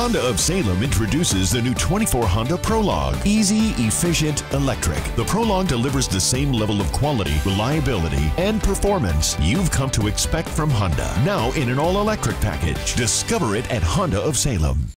Honda of Salem introduces the new 24 Honda Prologue. Easy, efficient, electric. The Prologue delivers the same level of quality, reliability, and performance you've come to expect from Honda. Now in an all electric package. Discover it at Honda of Salem.